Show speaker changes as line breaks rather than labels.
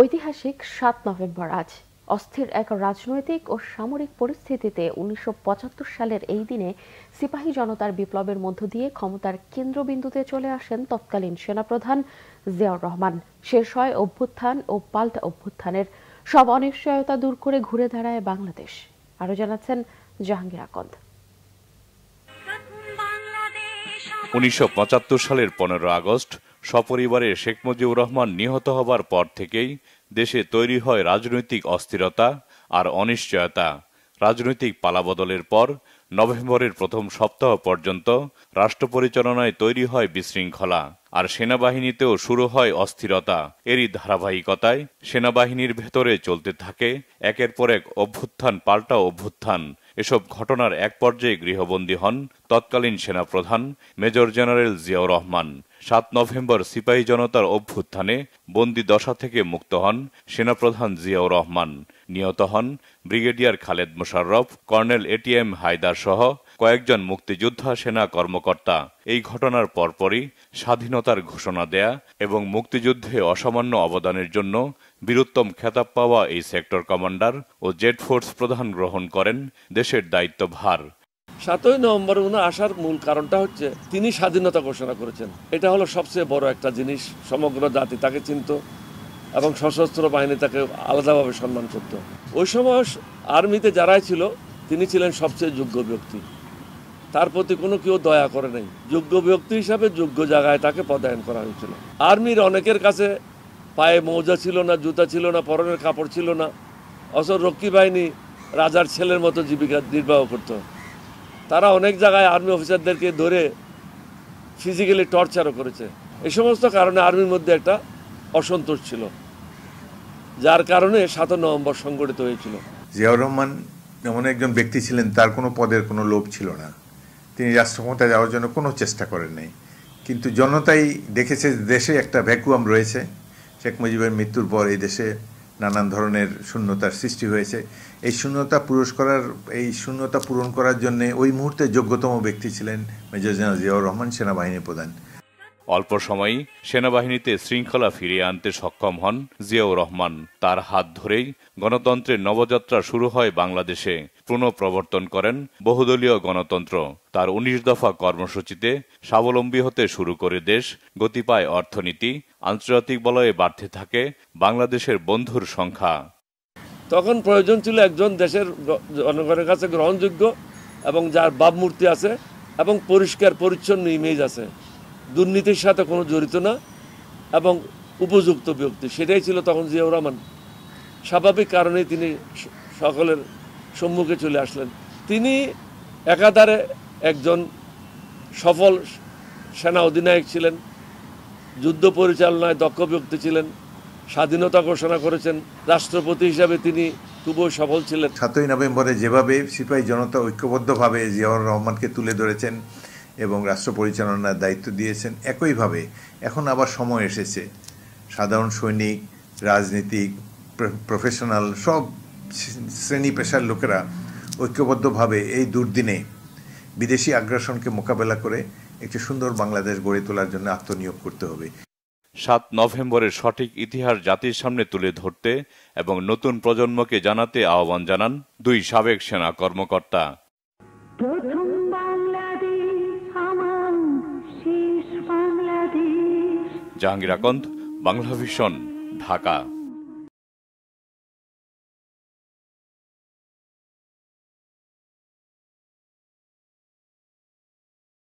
ঐতিহাসিক সাত নভেম্বর আজ। অস্থির এক রাজনৈতিক ও সামরিক পরিস্থিতিতে উনিশশো পঁচাত্তর সালের এই দিনে সিপাহী জনতার বিপ্লবের মধ্য দিয়ে ক্ষমতার কেন্দ্রবিন্দুতে চলে আসেন তৎকালীন সেনাপ্রধান জিয়াউর রহমান। শেষ হয় অভ্যুত্থান ও পাল্টা অভ্যুত্থানের। সব অনিশ্চয়তা দূর করে ঘুরে দাঁড়ায় বাংলাদেশ। আরও জানাচ্ছেন জাহাঙ্গীর আকন্দ।
উনিশশো পঁচাত্তর সালের পনেরো আগস্ট সপরিবারে শেখ মুজিবুর রহমান নিহত হবার পর থেকেই দেশে তৈরি হয় রাজনৈতিক অস্থিরতা আর অনিশ্চয়তা। রাজনৈতিক পালাবদলের পর নভেম্বরের প্রথম সপ্তাহ পর্যন্ত রাষ্ট্র পরিচালনায় তৈরি হয় বিশৃঙ্খলা, আর সেনাবাহিনীতেও শুরু হয় অস্থিরতা। এরই ধারাবাহিকতায় সেনাবাহিনীর ভেতরে চলতে থাকে একের পর এক অভ্যুত্থান, পাল্টা অভ্যুত্থান। এসব ঘটনার এক পর্যায়ে গৃহবন্দী হন তৎকালীন সেনাপ্রধান মেজর জেনারেল জিয়াউর রহমান। সাত নভেম্বর সিপাহী জনতার অভ্যুত্থানে বন্দি দশা থেকে মুক্ত হন সেনাপ্রধান জিয়াউর রহমান। নিহত হন brigadier Khaled Mosharraf, colonel ATM Haider সহ কয়েকজন মুক্তিযোদ্ধা সেনা কর্মকর্তা। এই ঘটনার পরপরই স্বাধীনতার ঘোষণা দেয়া এবং মুক্তিযুদ্ধে অসামান্য অবদানের জন্য বীরোত্তম খেতাব পাওয়া এই সেক্টর কমান্ডার ও জেড ফোর্স প্রধান গ্রহণ করেন দেশের দায়িত্বভার।
সাতই নভেম্বর উনার আসার মূল কারণটা হচ্ছে তিনি স্বাধীনতা ঘোষণা করেছেন। এটা হলো সবচেয়ে বড় একটা জিনিস, সমগ্র জাতি তাকে চিনত। এবং সশস্ত্র বাহিনী তাকে আলাদাভাবে সম্মান করত। ওই সময় আর্মিতে যারাই ছিল, তিনি ছিলেন সবচেয়ে যোগ্য ব্যক্তি। তার প্রতি কোনো কেউ দয়া করে নাই। যোগ্য ব্যক্তি হিসাবে যোগ্য জায়গায় তাকে পদায়ন করা হয়েছিল। আর্মির অনেকের কাছে পায়ে মৌজা ছিল না, জুতা ছিল না, পরনের কাপড় ছিল না। অসর রক্ষী বাহিনী রাজার ছেলের মতো জীবিকা নির্বাহ করত। তারা অনেক জায়গায় আর্মি অফিসারদেরকে ধরে ফিজিক্যালি টর্চারও করেছে। এই সমস্ত কারণে আর্মির মধ্যে একটা অসন্তোষ ছিল। যার কারণে সাত নভেম্বর সংগঠিত হয়েছিল।
জিয়াউর রহমান এমন একজন ব্যক্তি ছিলেন, তার কোনো পদের কোনো লোভ ছিল না। তিনি রাষ্ট্রক্ষমতায় যাওয়ার জন্য কোনো চেষ্টা করেন নাই। কিন্তু জনতাই দেখেছে দেশে একটা ভ্যাকুয়াম রয়েছে। শেখ মুজিবের মৃত্যুর পর এই দেশে নানান ধরনের শূন্যতার সৃষ্টি হয়েছে। এই শূন্যতা পুরুষ করার, এই শূন্যতা পূরণ করার জন্য ওই মুহূর্তে যোগ্যতম ব্যক্তি ছিলেন মেজর জেনারেল জিয়াউর রহমান সেনাবাহিনী প্রধান।
অল্প সময়ই সেনাবাহিনীতে শৃঙ্খলা ফিরিয়ে আনতে সক্ষম হন জিয়াউর রহমান। তার হাত ধরেই গণতন্ত্রের নবযাত্রা শুরু হয় বাংলাদেশে। পুনঃপ্রবর্তন করেন বহুদলীয় গণতন্ত্র। তার উনিশ দফা কর্মসূচিতে স্বাবলম্বী হতে শুরু করে দেশ গতি পায় অর্থনীতি, আন্তর্জাতিক বলয়ে বাড়তে থাকে বাংলাদেশের বন্ধুর সংখ্যা।
তখন প্রয়োজন ছিল একজন দেশের জনগণের কাছে গ্রহণযোগ্য এবং যার ভাবমূর্তি আছে এবং পরিষ্কার, পরিচ্ছন্ন ইমেজ আছে। দুর্নীতির সাথে কোনো জড়িত না এবং উপযুক্ত ব্যক্তি। সেটাই ছিল তখন জিয়াউর রহমান। স্বাভাবিক কারণেই তিনি সকলের সম্মুখে চলে আসলেন। তিনি একাধারে একজন সফল সেনা অধিনায়ক ছিলেন, যুদ্ধ পরিচালনায় দক্ষ ব্যক্তি ছিলেন, স্বাধীনতা ঘোষণা করেছেন, রাষ্ট্রপতি হিসাবে তিনি খুবই সফল ছিলেন।
সাতই নভেম্বরে যেভাবে সিপাহী জনতা ঐক্যবদ্ধভাবে জিয়াউর রহমানকে তুলে ধরেছেন এবং রাষ্ট্র পরিচালনার দায়িত্ব দিয়েছেন একইভাবে। এখন আবার সময় এসেছে। সাধারণ সৈনিক, রাজনীতিক প্রফেশনাল সব শ্রেণি পেশার লোকেরা ঐক্যবদ্ধভাবে এই দুর্দিনে বিদেশি আগ্রাসনকে মোকাবেলা করে একটি সুন্দর বাংলাদেশ গড়ে তোলার জন্য আত্মনিয়োগ করতে হবে।
সাত নভেম্বরের সঠিক ইতিহাস জাতির সামনে তুলে ধরতে এবং নতুন প্রজন্মকে জানাতে আহ্বান জানান দুই সাবেক সেনা কর্মকর্তা। জাহাঙ্গীর আকন্দ বাংলা ভিশন ঢাকা।